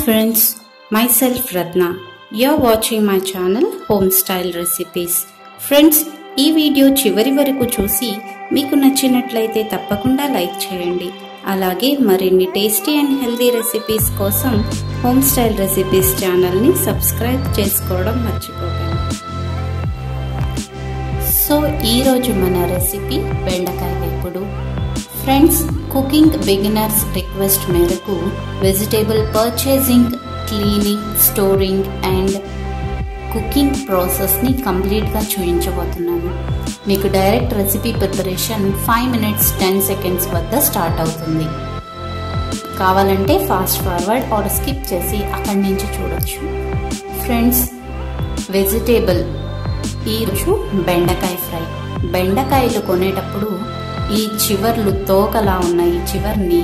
friends, myself Ratna. You're watching my channel Home Style Recipes. Friends ఈ video చివరి వరకు చూసి మీకు నచ్చినట్లయితే తప్పకుండా లైక్ చేయండి అలాగే మరిన్ని టేస్టీ అండ్ హెల్దీ రెసిపీస్ కోసం హోమ్ స్టైల్ రెసిపీస్ ఛానల్ని సబ్స్క్రైబ్ చేసుకోవడం మర్చిపోకండి సో ఈరోజు మన రెసిపీ బెండకాయ వేపుడు ఫ్రెండ్స్ కుకింగ్ బిగినర్స్ రిక్వెస్ట్ మేరకు vegetable purchasing cleaning storing and cooking ప్రాసెస్ని కంప్లీట్గా చూపించబోతున్నాను. మీకు direct recipe preparation five minutes ten seconds వద్ద స్టార్ట్ అవుతుంది. కావాలంటే ఫాస్ట్ ఫార్వర్డ్ ఆర్ స్కిప్ చేసి అక్కడి నుంచి చూడొచ్చు. ఫ్రెండ్స్ వెజిటేబుల్ ఈరోజు బెండకాయ ఫ్రై. బెండకాయలు కొనేటప్పుడు ఈ చివర్లు తోకలా ఉన్న ఈ చివర్ని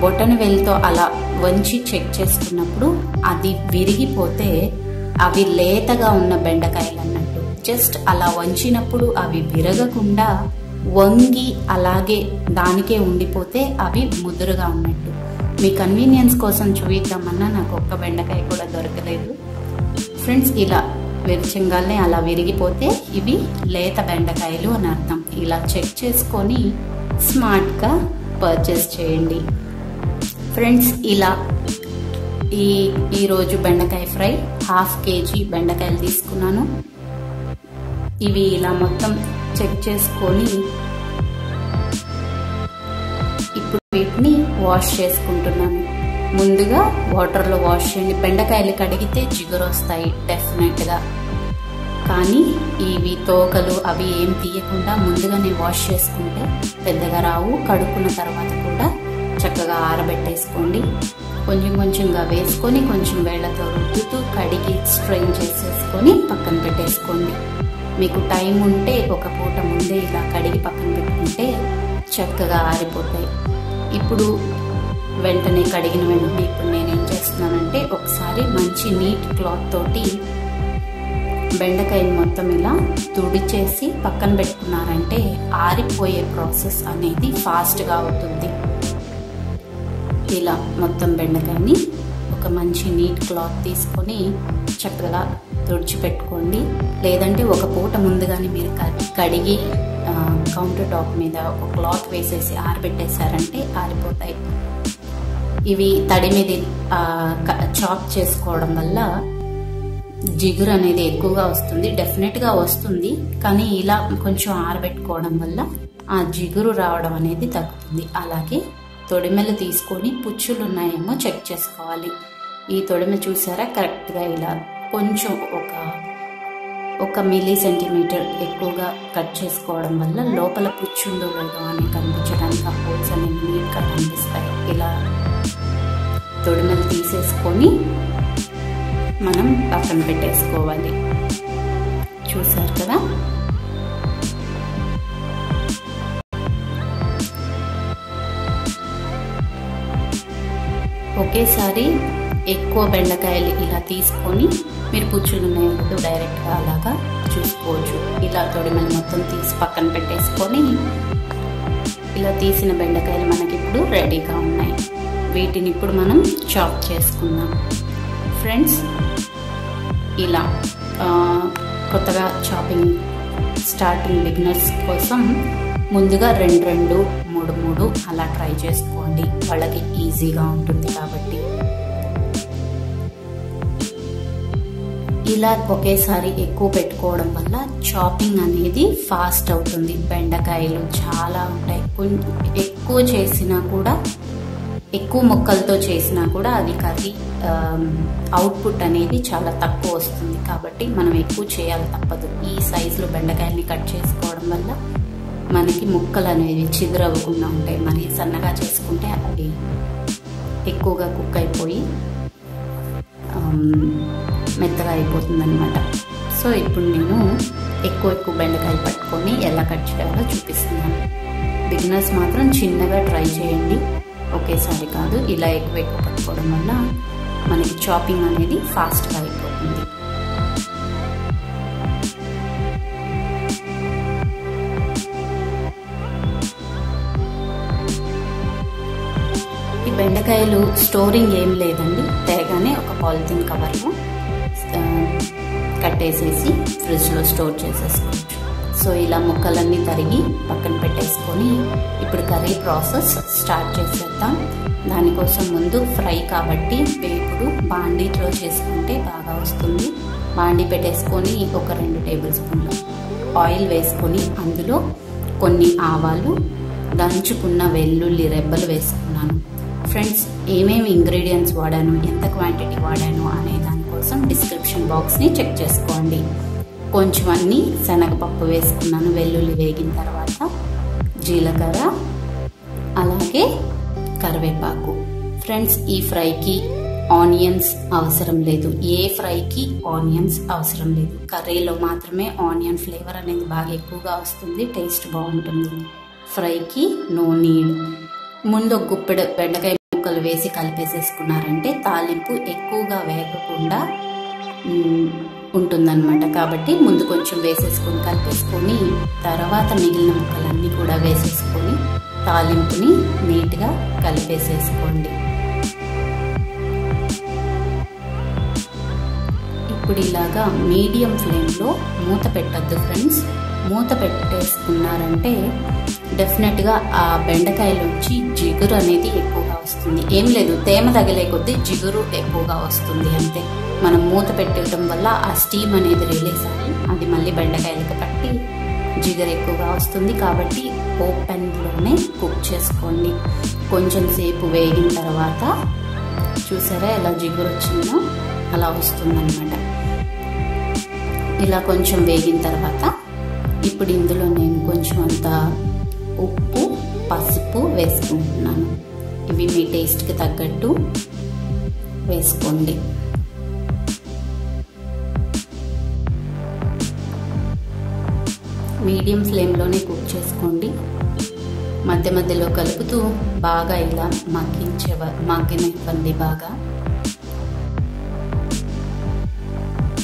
బొటన వెల్తో అలా వంచి చెక్ చేసుకున్నప్పుడు అది విరిగిపోతే అవి లేతగా ఉన్న బెండకాయలు అన్నట్టు జస్ట్ అలా వంచినప్పుడు అవి విరగకుండా వంగి అలాగే దానికే ఉండిపోతే అవి ముదురుగా ఉన్నట్టు. మీ కన్వీనియన్స్ కోసం చూపిద్దామన్నా నాకు ఒక్క బెండకాయ కూడా దొరకలేదు. ఫ్రెండ్స్ ఇలా విరిచంగానే అలా విరిగిపోతే ఇవి లేత బెండకాయలు అని అర్థం. ఇలా చెక్ చేసుకొని స్మార్ట్గా పర్చేస్ చేయండి. ఫ్రెండ్స్ ఇలా ఈ ఈరోజు బెండకాయ ఫ్రై హాఫ్ కేజీ బెండకాయలు తీసుకున్నాను. ఇవి ఇలా మొత్తం చెక్ చేసుకొని ఇప్పుడు వీటిని వాష్ చేసుకుంటున్నాను. ముందుగా వాటర్లో వాష్ చేయండి. బెండకాయలు కడిగితే జిగురు వస్తాయి డెఫినెట్గా కానీ ఇవి తోకలు అవి ఏం తీయకుండా ముందుగానే వాష్ చేసుకుంటే పెద్దగా రావు. కడుక్కున్న తర్వాత కూడా చక్కగా ఆరబెట్టేసుకోండి. కొంచెం కొంచెంగా వేసుకొని కొంచెం వేళ్ళతో రుద్దుతూ కడిగి స్ట్రెయిన్ చేసేసుకొని పక్కన పెట్టేసుకోండి. మీకు టైం ఉంటే ఒక పూట ముందే ఇలా కడిగి పక్కన పెట్టుకుంటే చక్కగా ఆరిపోతాయి. ఇప్పుడు వెంటనే కడిగిన వెంటనే ఇప్పుడు నేనేం చేస్తున్నానంటే ఒకసారి మంచి నీట్ క్లాత్ తోటి బెండకాయని మొత్తం ఇలా తుడిచేసి పక్కన పెట్టుకున్నారంటే ఆరిపోయే ప్రాసెస్ అనేది ఫాస్ట్గా అవుతుంది. ఇలా మొత్తం బెండకాయని ఒక మంచి నీట్ క్లాత్ తీసుకొని చక్కగా తుడిచిపెట్టుకోండి. లేదంటే ఒక పూట ముందుగానే మీరు కడిగి కౌంటర్ టాప్ మీద ఒక క్లాత్ వేసేసి ఆరబెట్టేశారంటే ఆరిపోతాయి. ఇవి తడి మీద చాప్ చేసుకోవడం వల్ల జిగురు అనేది ఎక్కువగా వస్తుంది. డెఫినెట్గా వస్తుంది. కానీ ఇలా కొంచెం ఆరబెట్టుకోవడం వల్ల ఆ జిగురు రావడం అనేది తగ్గుతుంది. అలాగే తొడిమెలు తీసుకొని పుచ్చులు ఉన్నాయేమో చెక్ చేసుకోవాలి. ఈ తొడిమె చూసారా? కరెక్ట్గా ఇలా కొంచెం ఒక ఒక మిల్లీ సెంటీమీటర్ ఎక్కువగా కట్ చేసుకోవడం వల్ల లోపల పుచ్చుండో లేదో అని కనిపించడానికి ఆ హోల్స్ అనేవి నీట్గా కనిపిస్తాయి తీసేసుకొని మనం పక్కన పెట్టేసుకోవాలి. చూసారు కదా? ఒకేసారి ఎక్కువ బెండకాయలు ఇలా తీసుకొని మీరు పుచ్చులు ఉన్నాయో డైరెక్ట్గా అలాగా చూసుకోవచ్చు. ఇలా తొడిమలు మొత్తం తీసి పక్కన పెట్టేసుకొని ఇలా తీసిన బెండకాయలు మనకి ఇప్పుడు రెడీగా ఉన్నాయి. వీటిని ఇప్పుడు మనం చాప్ చేసుకుందాం. ఫ్రెండ్స్ ఇలా కొత్తగా చాపింగ్ స్టార్టింగ్ బిగినర్స్ కోసం ముందుగా రెండు రెండు మూడు మూడు అలా ట్రై చేసుకోండి. వాళ్ళకి ఈజీగా ఉంటుంది కాబట్టి. ఇలా ఒకేసారి ఎక్కువ పెట్టుకోవడం వల్ల చాపింగ్ అనేది ఫాస్ట్ అవుతుంది. బెండకాయలు చాలా ఉంటాయి. ఎక్కువ చేసినా కూడా ఎక్కువ మొక్కలతో చేసినా కూడా అది కర్రీ అవుట్పుట్ అనేది చాలా తక్కువ వస్తుంది. కాబట్టి మనం ఎక్కువ చేయాలి తప్పదు. ఈ సైజులో బెండకాయల్ని కట్ చేసుకోవడం వల్ల మనకి ముక్కలు అనేవి చిదురవ్వకుండా ఉంటాయి. మరి సన్నగా చేసుకుంటే అవి ఎక్కువగా కుక్ అయిపోయి మెత్తగా అయిపోతుంది అనమాట సో ఇప్పుడు నేను ఎక్కువ ఎక్కువ బెండకాయలు పట్టుకొని ఎలా కట్ చేయాలో చూపిస్తున్నాను. బిగినర్స్ మాత్రం చిన్నగా ట్రై చేయండి. ఒకేసారి కాదు ఇలా ఎక్కువ ఎక్కువ పట్టుకోవడం వల్ల మనకి చాపింగ్ అనేది ఫాస్ట్గా అయిపోతుంది. ఈ బెండకాయలు స్టోరింగ్ ఏం లేదండి తేగానే ఒక పాలిథిన్ కవర్లో కట్టేసేసి ఫ్రిడ్జ్లో స్టోర్ చేసేసుకోవచ్చు. సో ఇలా ముక్కలన్నీ తరిగి పక్కన పెట్టేసుకొని ఇప్పుడు కర్రీ ప్రాసెస్ స్టార్ట్ చేసేద్దాం. దానికోసం ముందు ఫ్రై కాబట్టి వేపుడు బాండీలో చేసుకుంటే బాగా వస్తుంది. బాండీ పెట్టేసుకొని ఒక రెండు టేబుల్ స్పూన్లు ఆయిల్ వేసుకొని అందులో కొన్ని ఆవాలు దంచుకున్న వెల్లుల్లి రెబ్బలు వేసుకున్నాను. ఫ్రెండ్స్ ఏమేమి ఇంగ్రీడియంట్స్ వాడాను ఎంత క్వాంటిటీ వాడాను అనే దానికోసం డిస్క్రిప్షన్ బాక్స్ని చెక్ చేసుకోండి. కొంచెం అన్ని శనగపప్పు వేసుకున్నాను వెల్లుల్లి వేగిన తర్వాత జీలకర్ర అలాగే కరివేపాకు. ఫ్రెండ్స్ ఈ ఫ్రైకి ఆనియన్స్ అవసరం లేదు. ఏ ఫ్రైకి ఆనియన్స్ అవసరం లేదు. కర్రీలో మాత్రమే ఆనియన్ ఫ్లేవర్ అనేది బాగా ఎక్కువగా వస్తుంది టేస్ట్ బాగుంటుంది. ఫ్రైకి నో నీడ్. ముందు ఒక గుప్పెడు బెండకాయ ముక్కలు వేసి కలిపేసేసుకున్నారంటే తాలింపు ఎక్కువగా వేగకుండా ఉంటుందన్నమాట. కాబట్టి ముందు కొంచెం వేసేసుకొని కలిపేసుకొని తర్వాత మిగిలిన ముక్కలన్నీ కూడా వేసేసుకొని తాలింపుని నీట్గా కలిపేసేసుకోండి. ఇప్పుడు ఇలాగా మీడియం ఫ్లేమ్లో మూత పెట్టద్దు ఫ్రెండ్స్. మూత పెట్టేసుకున్నారంటే డెఫినెట్గా ఆ బెండకాయలోంచి జిగురు అనేది ఎక్కువగా వస్తుంది. ఏం లేదు తేమ తగిలే కొద్దీ జిగురు ఎక్కువగా వస్తుంది అంతే. మనం మూత పెట్టడం వల్ల ఆ స్టీమ్ అనేది రిలీజ్ అయ్యి అది మళ్ళీ బెండకాయలకు పట్టి జిగర్ ఎక్కువగా వస్తుంది కాబట్టి ఓపెన్లోనే కుక్ చేసుకోండి. కొంచెం సేపు వేగిన తర్వాత చూసారా ఎలా జిగురు వచ్చిందో? అలా వస్తుందన్నమాట. ఇలా కొంచెం వేగిన తర్వాత ఇప్పుడు ఇందులో నేను కొంచెం అంత ఉప్పు పసుపు వేసుకుంటున్నాను. ఇవి మీ టేస్ట్కి తగ్గట్టు వేసుకోండి. మీడియం ఫ్లేమ్లోనే కుక్ చేసుకోండి. మధ్య మధ్యలో కలుపుతూ బాగా ఇలా మగ్గించే మగ్గినివ్వండి బాగా.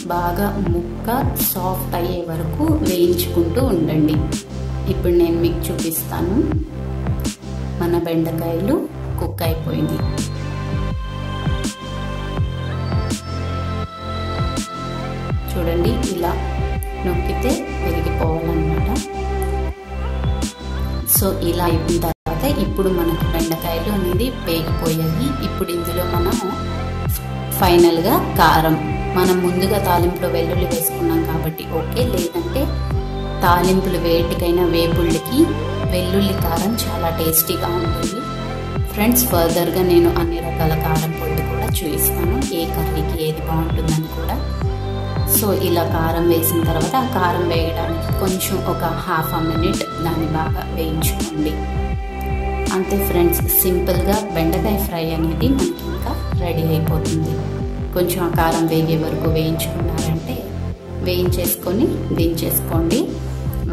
బాగా ముక్క సాఫ్ట్ అయ్యే వరకు వేయించుకుంటూ ఉండండి. ఇప్పుడు నేను మీకు చూపిస్తాను. మన బెండకాయలు కుక్ అయిపోయింది. సో ఇలా అయిపోయిన తర్వాత ఇప్పుడు మనకు బెండకాయలు అనేది వేగిపోయాయి ఇప్పుడు ఇందులో మనము ఫైనల్గా కారం. మనం ముందుగా తాలింపులో వెల్లుల్లి వేసుకున్నాం కాబట్టి ఓకే. లేదంటే తాలింపులు వేటికైనా వేపుళ్ళకి వెల్లుల్లి కారం చాలా టేస్టీగా ఉంటుంది. ఫ్రెండ్స్ ఫర్దర్గా నేను అన్ని రకాల కారం పొడి కూడా చూపిస్తాను. ఏ కర్రీకి ఏది బాగుంటుందని కూడా సో ఇలా కారం వేసిన తర్వాత ఆ కారం వేయడానికి కొంచెం ఒక హాఫ్ అ మినిట్ దాన్ని బాగా వేయించుకోండి. అంతే ఫ్రెండ్స్ సింపుల్గా బెండకాయ ఫ్రై అనేది మనకి ఇంకా రెడీ అయిపోతుంది. కొంచెం ఆ కారం వేగే వరకు వేయించుకున్నారంటే వేయించేసుకొని దించేసుకోండి.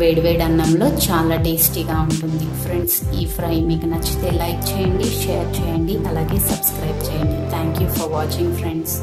వేడివేడి అన్నంలో చాలా టేస్టీగా ఉంటుంది. ఫ్రెండ్స్ ఈ ఫ్రై మీకు నచ్చితే లైక్ చేయండి షేర్ చేయండి అలాగే సబ్స్క్రైబ్ చేయండి. Thank you for watching friends.